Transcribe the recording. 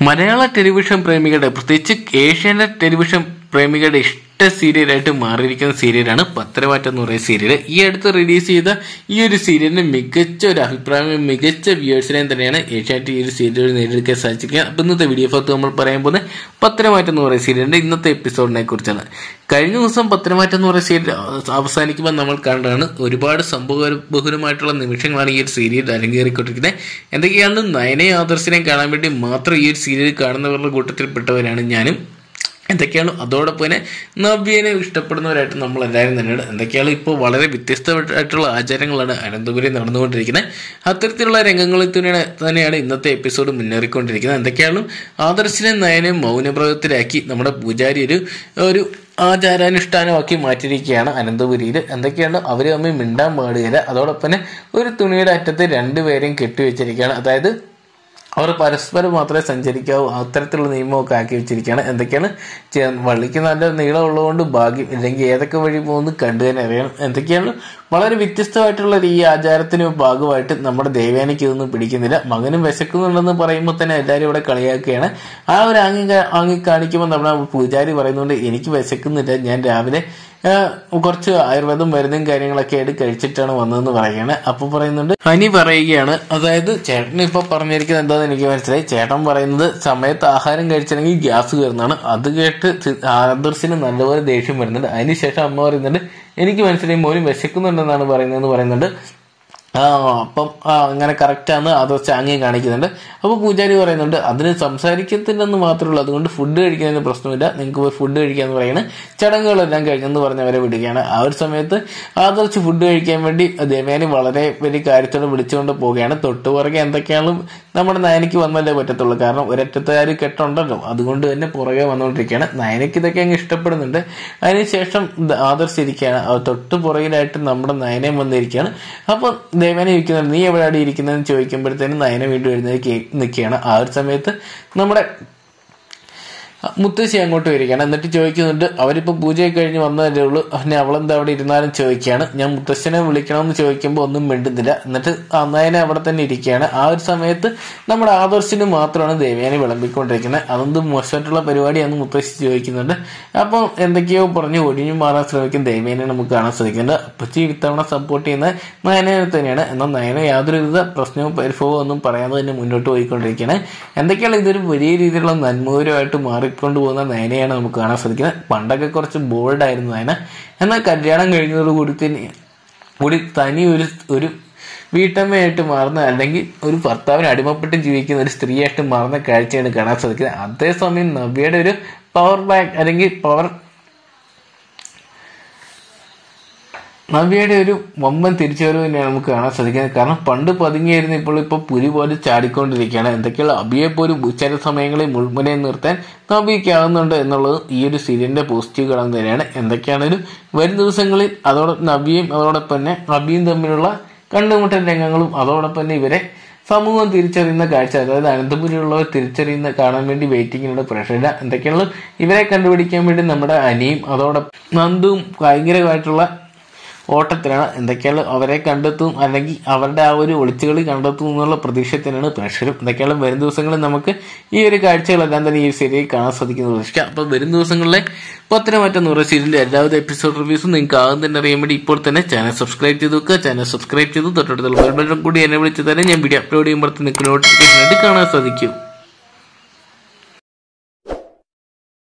മലയാള television പ്രേമികളുടെ പ്രത്യേകിച്ച് Asianet television പ്രേമികളുടെ ഇഷ്ട സീരിയലായിട്ട് മാറിയിരിക്കുന്ന സീരിയലാണ് പത്രമാറ്റം എന്ന് പറയുന്ന സീരിയൽ ഈ അടുത്ത് റിലീസ് ചെയ്ത ഈ ഒരു സീരിയലിന് മികച്ച ഒരു അഭിപ്രായം മികച്ച വ്യൂവേഴ്സിനെയും തന്നെയാണ് ഏഷ്യാനെറ്റ് ഈ ഒരു സീരിയൽ നേടിയെടുക്കാൻ സാധിച്ചിരിക്കുന്നത് അപ്പം ഇന്നത്തെ വീഡിയോ ഭാഗത്ത് നമ്മൾ പറയാൻ പോകുന്നത് പത്രമാറ്റം എന്ന് പറയുന്ന സീരിയലിന്റെ ഇന്നത്തെ എപ്പിസോഡിനെ കുറിച്ചാണ്. കഴിഞ്ഞ ദിവസം പത്രമാറ്റം എന്ന് പറയുന്ന സീരിയൽ അവസാനിക്കുമ്പോൾ നമ്മൾ കണ്ടാണ് ഒരുപാട് സംഭവ ബഹുലമായിട്ടുള്ള നിമിഷങ്ങളാണ് ഈ ഒരു സീരിയൽ അരങ്ങേറിക്കൊണ്ടിരിക്കുന്നത്. എന്തൊക്കെയാണ് നയനെ ആദർശിനെ കാണാൻ വേണ്ടി മാത്രം ഈ ഒരു സീരിയൽ കാണുന്നവരുടെ കൂട്ടത്തിൽപ്പെട്ടവരാണ് ഞാനും. എന്തൊക്കെയാണ്? അതോടൊപ്പം തന്നെ നവ്യനെ ഇഷ്ടപ്പെടുന്നവരായിട്ട് നമ്മൾ എല്ലാവരും തന്നെയാണ്. എന്തൊക്കെയാണ് ഇപ്പോൾ വളരെ വ്യത്യസ്തമായിട്ടുള്ള ആചാരങ്ങളാണ് അനന്തപുരി നടന്നുകൊണ്ടിരിക്കുന്നത്. അത്തരത്തിലുള്ള രംഗങ്ങളിൽ തന്നെയാണ് തന്നെയാണ് ഇന്നത്തെ എപ്പിസോഡ് മുന്നേറിക്കൊണ്ടിരിക്കുന്നത്. എന്തൊക്കെയാണ്? ആദർശിനെ നയനെ മൗനപ്രയോഗത്തിലാക്കി നമ്മുടെ പൂജാരി ഒരു ഒരു ആചാരാനുഷ്ഠാനമാക്കി മാറ്റിയിരിക്കുകയാണ് അനന്തപുരിയിൽ. എന്തൊക്കെയാണ്? അവർ തമ്മിൽ മിണ്ടാൻ പാടുകയില്ല അതോടൊപ്പം തന്നെ ഒരു തുണിയുടെ അറ്റത്ത് രണ്ടുപേരെയും കെട്ടിവെച്ചിരിക്കുകയാണ്. അതായത് അവർ പരസ്പരം മാത്രമേ സഞ്ചരിക്കാവൂ. അത്തരത്തിലുള്ള നിയമമൊക്കെ ആക്കി വെച്ചിരിക്കുകയാണ്. എന്തൊക്കെയാണ്? ചെയ്യാൻ വള്ളിക്ക് നല്ല നീളമുള്ളതുകൊണ്ട് ഭാഗ്യം ഇല്ലെങ്കിൽ ഏതൊക്കെ വഴി പോകുന്നു കണ്ടു തന്നെ അറിയണം. എന്തൊക്കെയാണ്? വളരെ വ്യത്യസ്തമായിട്ടുള്ള ഈ ആചാരത്തിന് ഭാഗമായിട്ട് നമ്മുടെ ദേവേനയ്ക്ക് ഇതൊന്നും പിടിക്കുന്നില്ല. മകനും വിശക്കുന്നുണ്ടെന്ന് പറയുമ്പോൾ തന്നെ എല്ലാവരും ഇവിടെ കളിയാക്കുകയാണ്. ആ ഒരു ആങ്ങി ആംഗി കാണിക്കുമ്പോൾ നമ്മുടെ പൂജാരി പറയുന്നുണ്ട് എനിക്ക് വിശക്കുന്നില്ല. ഞാൻ രാവിലെ കുറച്ച് ആയുർവേദം മരുന്നും കാര്യങ്ങളൊക്കെ ആയിട്ട് കഴിച്ചിട്ടാണ് വന്നതെന്ന് പറയുകയാണ്. അപ്പൊ പറയുന്നുണ്ട് ഹനി പറയുകയാണ്. അതായത് ചേട്ടൻ ഇപ്പൊ പറഞ്ഞിരിക്കുന്നത് എന്താണെന്ന് എനിക്ക് മനസ്സിലായി. ചേട്ടൻ പറയുന്നത് സമയത്ത് ആഹാരം കഴിച്ചില്ലെങ്കിൽ ഗ്യാസ് കയറുന്നതാണ്. അത് കേട്ട് ആദർശിന് നല്ലപോലെ ദേഷ്യം വരുന്നുണ്ട്. അതിനുശേഷം അമ്മ പറയുന്നുണ്ട് എനിക്ക് മനസ്സിലായി മോനും വിശക്കുന്നുണ്ടെന്നാണ് പറയുന്നതെന്ന് പറയുന്നുണ്ട്. അപ്പം അങ്ങനെ കറക്റ്റാന്ന് അത് ചാങ്ങി കാണിക്കുന്നുണ്ട്. അപ്പോൾ പൂജാരി പറയുന്നുണ്ട് അതിന് സംസാരിക്കത്തില്ലെന്ന് മാത്രമേ ഉള്ളൂ. അതുകൊണ്ട് ഫുഡ് കഴിക്കുന്നതിന് പ്രശ്നമില്ല. നിങ്ങൾക്ക് പോയി ഫുഡ് കഴിക്കാന്ന് പറയുന്നത് ചടങ്ങുകളെല്ലാം കഴിഞ്ഞെന്ന് പറഞ്ഞവരെ വിടുകയാണ്. ആ ഒരു സമയത്ത് ആദർശ് ഫുഡ് കഴിക്കാൻ വേണ്ടി ദേവയാനി വളരെ വലിയ കാര്യത്തോടെ വിളിച്ചുകൊണ്ട് പോവുകയാണ്. തൊട്ടുപുറകെ എന്തൊക്കെയാണ് നമ്മുടെ നയനയ്ക്ക് വന്നല്ലേ പറ്റത്തുള്ളൂ. കാരണം ഒരറ്റത്തുകാർ കെട്ടുണ്ടല്ലോ. അതുകൊണ്ട് തന്നെ പുറകെ വന്നുകൊണ്ടിരിക്കുകയാണ്. നയനയ്ക്ക് ഇതൊക്കെ അങ്ങ് ഇഷ്ടപ്പെടുന്നുണ്ട്. അതിനുശേഷം ശേഷം ആദർശ് ഇരിക്കുകയാണ് തൊട്ടു പുറകിലായിട്ട് നമ്മുടെ നയനയും വന്നിരിക്കുകയാണ്. അപ്പോൾ ദേവനെ ഇരിക്കുന്നുണ്ട് നീ എവിടെയാണ് ഇരിക്കുന്നതെന്ന് ചോദിക്കുമ്പോഴത്തേനും നയന വീണ്ടും എഴുന്നേക്ക് നിൽക്കുകയാണ്. ആ ഒരു സമയത്ത് നമ്മുടെ മുത്തശ്ശി അങ്ങോട്ട് വരികയാണ്. എന്നിട്ട് ചോദിക്കുന്നുണ്ട് അവരിപ്പോൾ പൂജയൊക്കെ കഴിഞ്ഞ് വന്നതല്ലേ ഉള്ളൂ? പിന്നെ അവളെന്താ അവിടെ ഇരുന്നാലും? ചോദിക്കുകയാണ്. ഞാൻ മുത്തശ്ശനെ വിളിക്കണമെന്ന് ചോദിക്കുമ്പോൾ ഒന്നും മിണ്ടുന്നില്ല. എന്നിട്ട് നയനെ അവിടെ തന്നെ ഇരിക്കുകയാണ്. ആ ഒരു സമയത്ത് നമ്മുടെ ആദർശിന് മാത്രമാണ് ദേവയാനി വിളമ്പിക്കൊണ്ടിരിക്കുന്നത്. അതൊന്നും മോശമായിട്ടുള്ള പരിപാടിയാണെന്ന് മുത്തശ്ശി ചോദിക്കുന്നുണ്ട്. അപ്പോൾ എന്തൊക്കെയോ പറഞ്ഞ് ഒഴിഞ്ഞു മാറാൻ ശ്രമിക്കും ദേവേനെ നമുക്ക് കാണാൻ സാധിക്കുന്നുണ്ട്. അപ്പച്ചി ഇത്തവണ സപ്പോർട്ട് ചെയ്യുന്ന നയനെ തന്നെയാണ്. എന്നാൽ നയന യാതൊരുവിധ പ്രശ്നവും പരിഭവവും ഒന്നും പറയാതെ തന്നെ മുന്നോട്ട് പോയിക്കൊണ്ടിരിക്കുകയാണ്. എന്തൊക്കെയാണ് ഇതൊരു വലിയ രീതിയിലുള്ള നന്മൂരമായിട്ട് മാറിക്കൊണ്ട് പോകുന്ന നയനയാണ് നമുക്ക് കാണാൻ സാധിക്കുന്നത്. പണ്ടൊക്കെ കുറച്ച് ബോൾഡായിരുന്നു നയന. എന്നാൽ കല്യാണം കഴിഞ്ഞതോടുകൂടി തന്നെ കൂടി തനി ഒരു ഒരു വീട്ടമ്മയായിട്ട് മാറുന്ന അല്ലെങ്കിൽ ഒരു ഭർത്താവിന് അടിമപ്പെട്ട് ജീവിക്കുന്ന ഒരു സ്ത്രീയായിട്ട് മാറുന്ന കാഴ്ചയാണ് കാണാൻ സാധിക്കുന്നത്. അതേസമയം നവ്യയുടെ ഒരു പവർ ബാക്ക് അല്ലെങ്കിൽ പവർ നവ്യയുടെ ഒരു വമ്പൻ തിരിച്ചുവരവ് തന്നെയാണ് നമുക്ക് കാണാൻ സാധിക്കുന്നത്. കാരണം പണ്ട് പതുങ്ങിയായിരുന്നു ഇപ്പോൾ ഇപ്പോൾ പുലി പോലെ ചാടിക്കൊണ്ടിരിക്കുകയാണ്. എന്തൊക്കെയുള്ള അബിയെ പോലും ചില സമയങ്ങളിൽ മുൾമുനെ നിർത്താൻ നവ്യയ്ക്കാവുന്നുണ്ട് എന്നുള്ളത് ഈ ഒരു സീരിയലിന്റെ പോസിറ്റീവ് ഘടകം തന്നെയാണ്. എന്തൊക്കെയാണെങ്കിലും വരും ദിവസങ്ങളിൽ അതോടൊപ്പം നവ്യയും അതോടൊപ്പം തന്നെ അബിയും തമ്മിലുള്ള കണ്ടുമുട്ടൽ രംഗങ്ങളും അതോടൊപ്പം തന്നെ ഇവരെ സമൂഹം തിരിച്ചറിയുന്ന കാഴ്ച അതായത് അനന്തപുരിയുള്ളവർ തിരിച്ചറിയുന്ന കാണാൻ വേണ്ടി വെയിറ്റിങ്ങിനുള്ള പ്രഷർ എന്തൊക്കെയാണ് ഇവരെ കണ്ടുപിടിക്കാൻ വേണ്ടി നമ്മുടെ അനിയും അതോടൊപ്പം നന്ദുവും ഭയങ്കരമായിട്ടുള്ള ഓട്ടത്തിലാണ്. എന്തൊക്കെയാണ് അവരെ കണ്ടെത്തും? അല്ലെങ്കിൽ അവരുടെ ആ ഒരു ഒളിച്ചുകളി കണ്ടെത്തും എന്നുള്ള പ്രതീക്ഷ തന്നെയാണ് പ്രഷറും എന്തൊക്കെയാണ് വരും ദിവസങ്ങളിൽ നമുക്ക് ഈ ഒരു കാഴ്ചകളെല്ലാം തന്നെ ഈ സീരിയൽ കാണാൻ സാധിക്കുന്ന പ്രതീക്ഷിക്കാം. അപ്പോൾ വരും ദിവസങ്ങളിലെ പത്തനംമാറ്റ നൂറ് സീരിയലിന്റെ എല്ലാവിധ എപ്പിസോഡ് റിവ്യൂസും നിങ്ങൾക്ക് ആദ്യം തന്നെ അറിയാൻ വേണ്ടി ഇപ്പോൾ തന്നെ ചാനൽ സബ്സ്ക്രൈബ് ചെയ്ത് വെക്കുക. ചാനൽ സബ്സ്ക്രൈബ് ചെയ്ത് തൊട്ടടുത്തുള്ള ബെൽ ബട്ടൺ കൂടി എന്നെ വിളിച്ച് തന്നെ ഞാൻ വീഡിയോ അപ്ലോഡ് ചെയ്യുമ്പോൾ നിങ്ങൾക്ക് നോട്ടിഫിക്കേഷൻ ആയിട്ട് കാണാൻ സാധിക്കും.